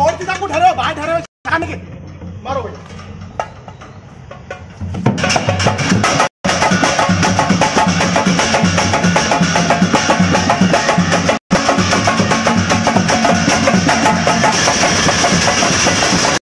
बहुत कितना को ठहरो बाहर ठहरो मारो बेटा।